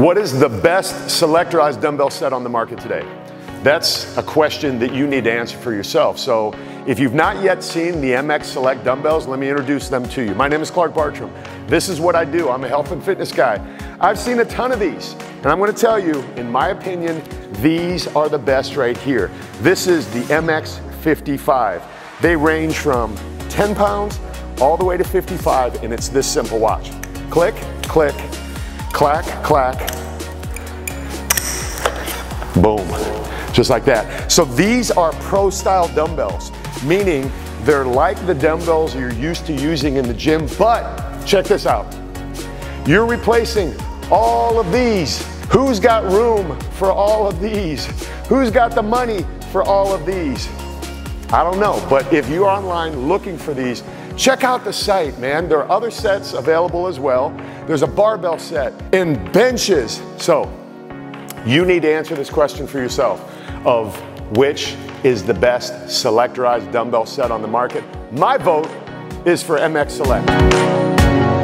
What is the best selectorized dumbbell set on the market today? That's a question that you need to answer for yourself. So if you've not yet seen the MX Select dumbbells, let me introduce them to you. My name is Clark Bartram. This is what I do. I'm a health and fitness guy. I've seen a ton of these, and I'm gonna tell you, in my opinion, these are the best right here. This is the MX 55. They range from 10 pounds all the way to 55, and it's this simple watch. Click, click, clack, clack, boom, just like that. So these are pro style dumbbells, meaning they're like the dumbbells you're used to using in the gym, but check this out. You're replacing all of these. Who's got room for all of these? Who's got the money for all of these? I don't know, but if you're online looking for these, check out the site, man. There are other sets available as well. There's a barbell set and benches. So you need to answer this question for yourself of which is the best selectorized dumbbell set on the market. My vote is for MX Select.